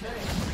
Turret